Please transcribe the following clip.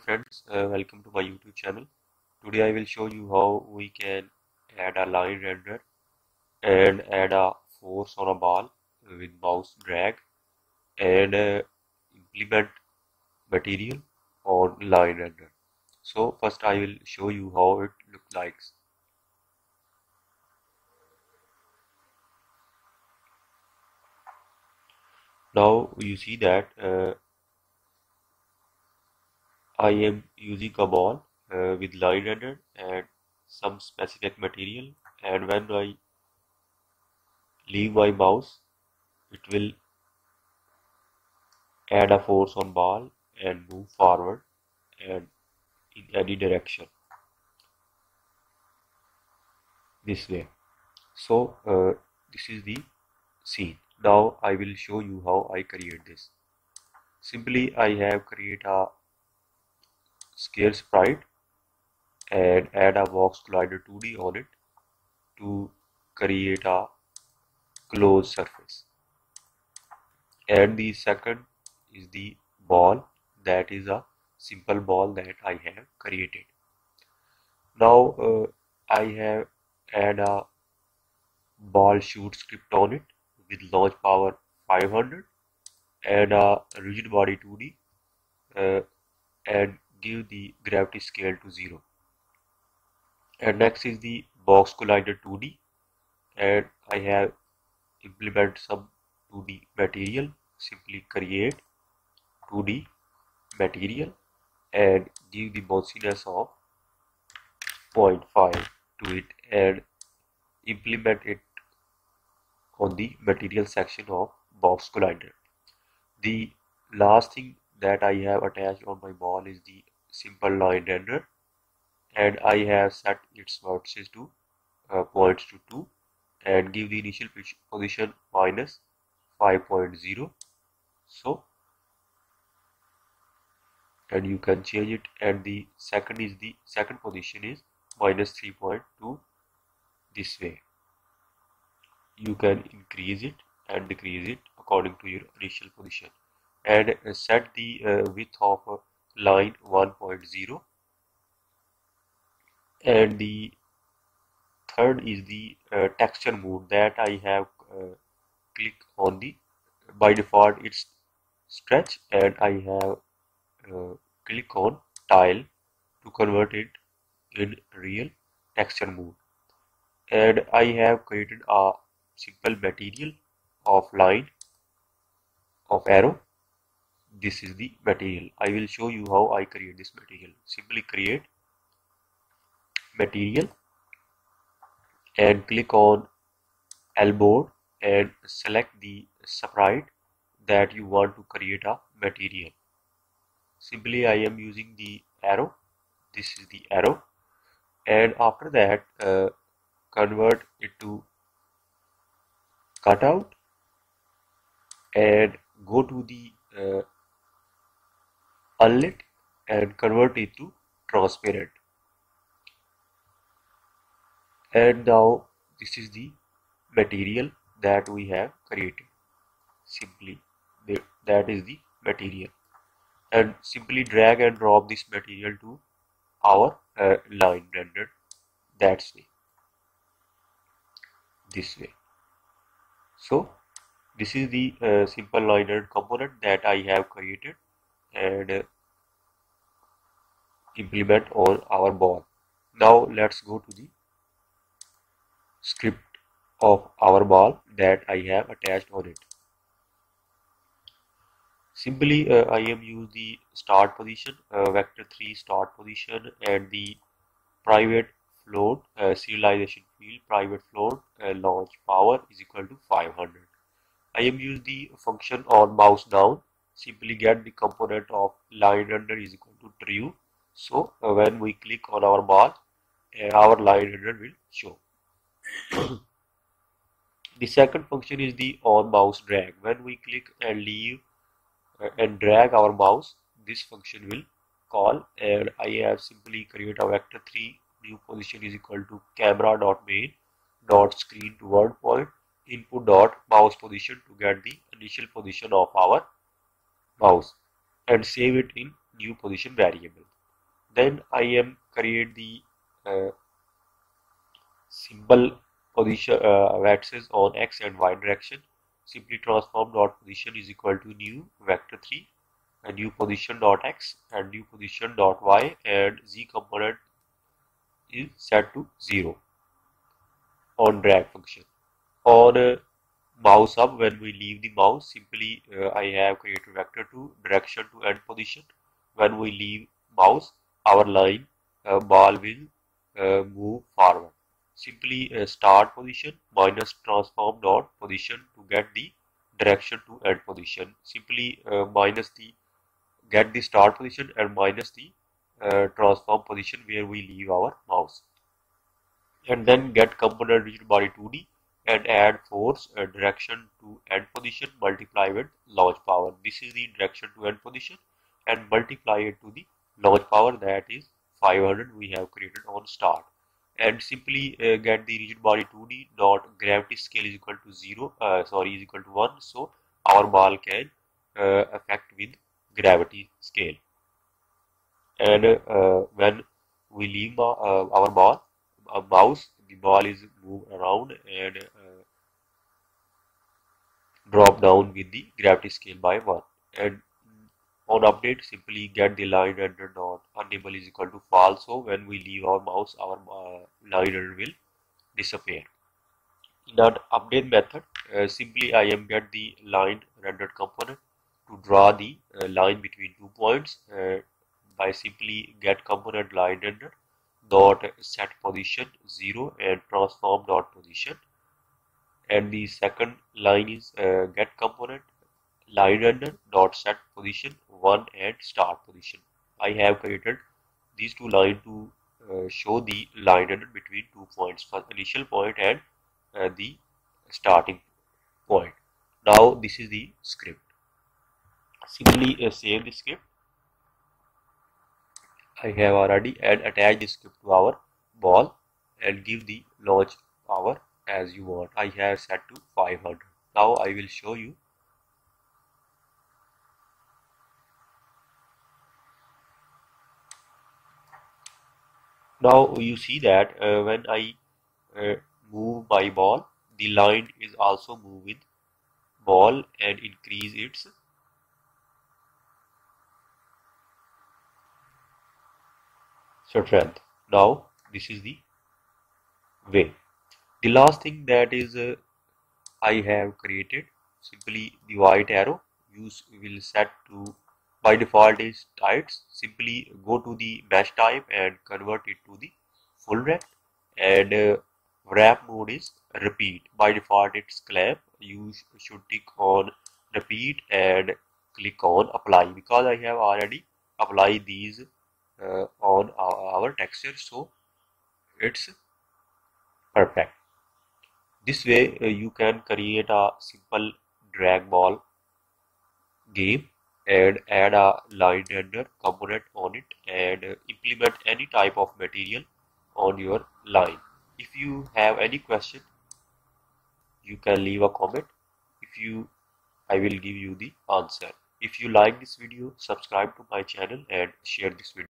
friends, uh, welcome to my YouTube channel. Today I will show you how we can add a line render and add a force on a ball with mouse drag and uh, implement material on line render. So first I will show you how it looks like. Now you see that uh, I am using a ball uh, with line render and some specific material. And when I leave my mouse it will add a force on ball and move forward and in any direction. This way. So uh, this is the scene. Now I will show you how I create this. Simply I have create a scale sprite and add a box collider 2D on it to create a closed surface. And the second is the ball. That is a simple ball that I have created. Now uh, I have add a ball shoot script on it with launch power 500 and a rigid body 2D uh, and give the gravity scale to 0 and next is the box collider 2d and I have implement some 2d material. Simply create 2d material and give the bounciness of 0.5 to it and implement it on the material section of box collider. The last thing that I have attached on my ball is the simple line render. And I have set its vertices to uh, points to 2 and give the initial position minus 5.0 so and you can change it. And the second is the second position is minus 3.2 this way. You can increase it and decrease it according to your initial position. And set the uh, width of line 1.0 and the third is the uh, texture mode that I have uh, click on the by default it's stretch and I have uh, click on tile to convert it in real texture mode. And I have created a simple material of line of arrow this is the material. I will show you how I create this material. Simply create material and click on L and select the sprite that you want to create a material. Simply I am using the arrow. This is the arrow. And after that uh, convert it to cutout and go to the uh, unlit and convert it to transparent. And now this is the material that we have created. Simply that is the material. And simply drag and drop this material to our uh, line rendered that's way this way. So this is the uh, simple liner component that I have created and implement on our ball. Now let's go to the script of our ball that I have attached on it. Simply uh, I am use the start position, uh, vector 3 start position and the private float uh, serialization field private float uh, launch power is equal to 500. I am use the function on mouse down simply get the component of line render is equal to true. So uh, when we click on our ball uh, our line render will show. The second function is the on mouse drag. When we click and leave uh, and drag our mouse this function will call and I have simply create a vector 3 new position is equal to camera dot main dot screen to world point input dot mouse position to get the initial position of our mouse and save it in new position variable. then I am create the uh, symbol position uh, axis on x and y direction simply transform dot position is equal to new vector 3 a new position dot x and new position dot y and z component is set to 0 on drag function on uh, mouse up when we leave the mouse simply uh, I have created vector 2 direction to end position. When we leave mouse our line uh, ball will uh, move forward. Simply uh, start position minus transform dot position to get the direction to end position. Simply uh, minus the get the start position and minus the uh, transform position where we leave our mouse. And then get component rigid body 2d and add force uh, direction to end position multiply with launch power. This is the direction to end position and multiply it to the launch power. That is 500 we have created on start. And simply uh, get the rigid body 2d dot gravity scale is equal to 0 uh, sorry is equal to 1 so our ball can uh, affect with gravity scale. And uh, when we leave uh, our ball a mouse the ball is moved around and uh, drop down with the gravity scale by 1 and on update simply get the line under dot. Unable is equal to false so when we leave our mouse our uh, line will disappear. In that update method uh, simply I embed the line rendered component to draw the uh, line between two points uh, by simply get component line rendered dot set position 0 and transform dot position and the second line is uh, get component line render dot set position 1 and start position. I have created these two lines to uh, show the line render between two points first initial point and uh, the starting point. Now this is the script. Simply uh, save the script. I have already and attach the script to our ball and give the launch power as you want. I have set to 500 now I will show you. Now you see that uh, when I uh, move my ball the line is also move with ball and increase its strength. Now this is the way the last thing that is uh, I have created simply the white arrow use will set to by default is tights simply go to the mesh type and convert it to the full rect and uh, wrap mode is repeat. By default it's clamp you should tick on repeat and click on apply. Because I have already applied these uh, on our, our texture so it's perfect this way uh, you can create a simple drag ball game and add a line render component on it and uh, implement any type of material on your line. If you have any question you can leave a comment. If you I will give you the answer. If you like this video subscribe to my channel and share this video